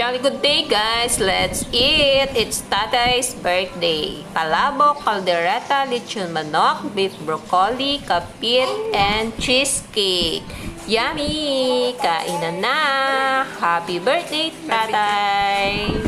Jolly good day guys! Let's eat! It's Tatay's birthday. Palabok, caldereta, lechon manok, beef broccoli, kapit, and cheesecake. Yummy! Kainan na! Happy birthday, Tatay!